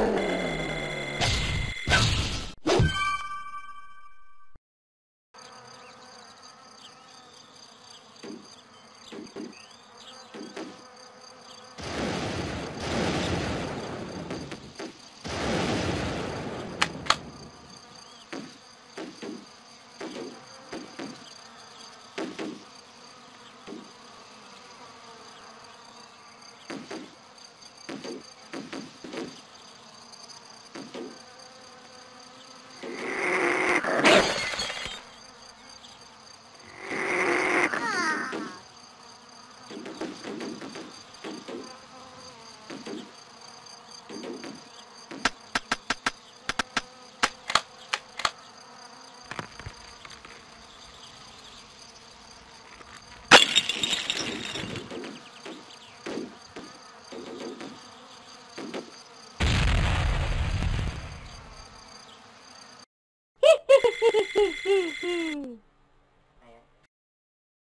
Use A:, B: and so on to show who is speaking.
A: Oh, Woohoo!